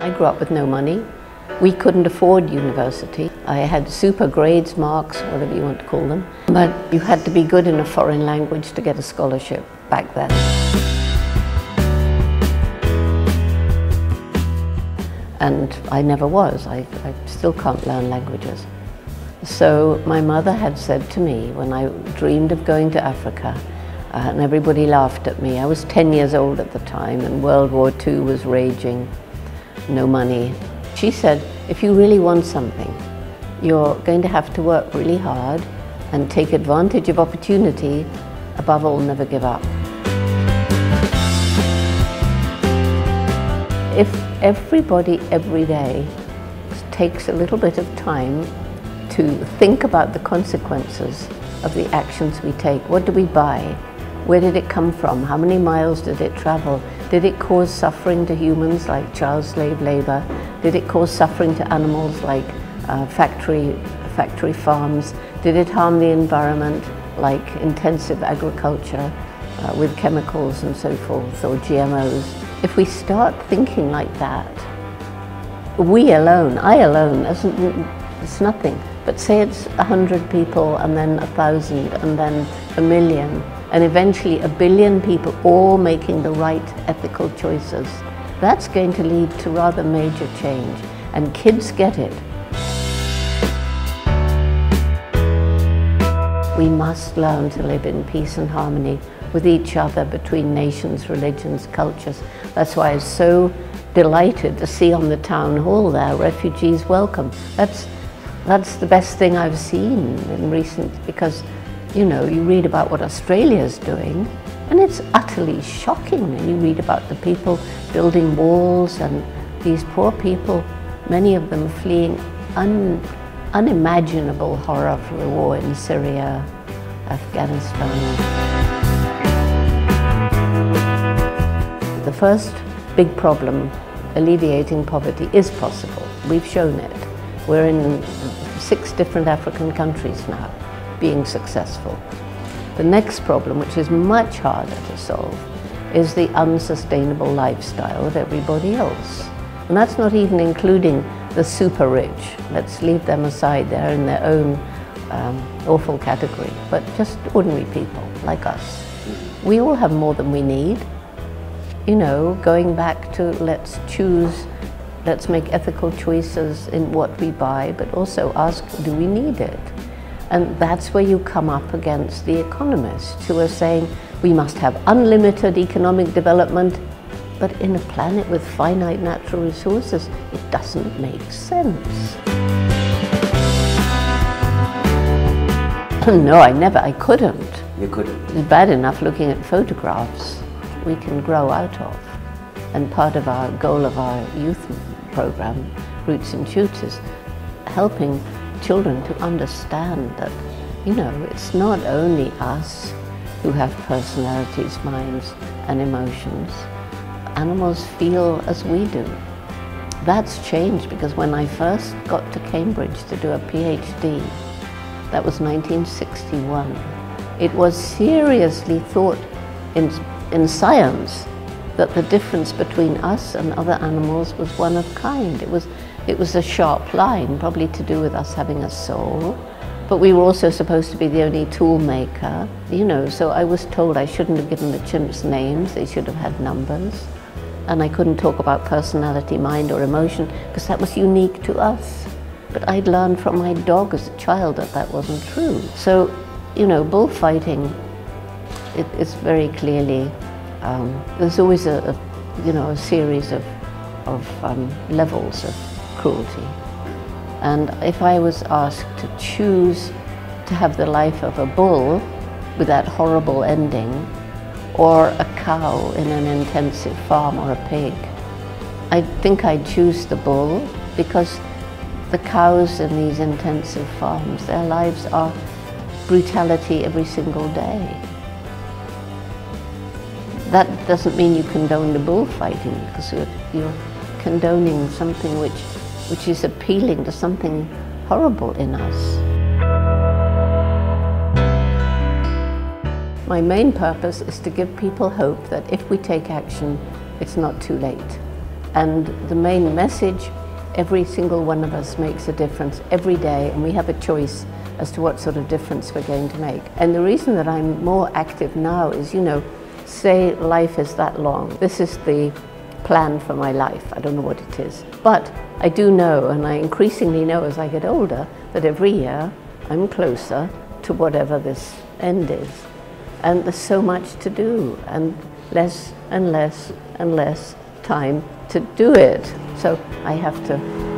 I grew up with no money. We couldn't afford university. I had super grades, marks, whatever you want to call them. But you had to be good in a foreign language to get a scholarship back then. And I never was. I, I still can't learn languages. So my mother had said to me when I dreamed of going to Africa, uh, and everybody laughed at me. I was 10 years old at the time and World War II was raging, no money. She said, if you really want something, you're going to have to work really hard and take advantage of opportunity, above all, never give up. If everybody every day takes a little bit of time to think about the consequences of the actions we take, what do we buy? Where did it come from? How many miles did it travel? Did it cause suffering to humans like child slave labor? Did it cause suffering to animals like uh, factory, factory farms? Did it harm the environment like intensive agriculture uh, with chemicals and so forth or GMOs? If we start thinking like that, we alone, I alone, it's nothing. But say it's a hundred people and then a thousand and then a million and eventually a billion people all making the right ethical choices. That's going to lead to rather major change and kids get it. We must learn to live in peace and harmony with each other between nations, religions, cultures. That's why I was so delighted to see on the town hall there, refugees welcome. That's, that's the best thing I've seen in recent, because you know, you read about what Australia's doing, and it's utterly shocking. And you read about the people building walls and these poor people, many of them fleeing un, unimaginable horror from the war in Syria, Afghanistan. The first big problem, alleviating poverty, is possible. We've shown it. We're in six different African countries now being successful. The next problem, which is much harder to solve, is the unsustainable lifestyle of everybody else. And that's not even including the super rich. Let's leave them aside, they're in their own um, awful category, but just ordinary people like us. We all have more than we need. You know, going back to let's choose, let's make ethical choices in what we buy, but also ask, do we need it? And that's where you come up against the economists who are saying we must have unlimited economic development, but in a planet with finite natural resources, it doesn't make sense. no, I never, I couldn't. You couldn't? It's bad enough looking at photographs we can grow out of. And part of our goal of our youth program, Roots and Shoots, is helping children to understand that, you know, it's not only us who have personalities, minds, and emotions. Animals feel as we do. That's changed because when I first got to Cambridge to do a PhD, that was 1961, it was seriously thought in, in science that the difference between us and other animals was one of kind. It was it was a sharp line, probably to do with us having a soul. But we were also supposed to be the only tool maker, you know, so I was told I shouldn't have given the chimps names, they should have had numbers. And I couldn't talk about personality, mind, or emotion because that was unique to us. But I'd learned from my dog as a child that that wasn't true. So, you know, bullfighting, it, it's very clearly, um, there's always a, a, you know, a series of, of um, levels of cruelty. And if I was asked to choose to have the life of a bull with that horrible ending, or a cow in an intensive farm or a pig, I think I'd choose the bull because the cows in these intensive farms, their lives are brutality every single day. That doesn't mean you condone the bullfighting because you're, you're condoning something which which is appealing to something horrible in us. My main purpose is to give people hope that if we take action, it's not too late. And the main message, every single one of us makes a difference every day and we have a choice as to what sort of difference we're going to make. And the reason that I'm more active now is, you know, say life is that long. This is the plan for my life. I don't know what it is. But I do know, and I increasingly know as I get older, that every year I'm closer to whatever this end is. And there's so much to do, and less and less and less time to do it. So I have to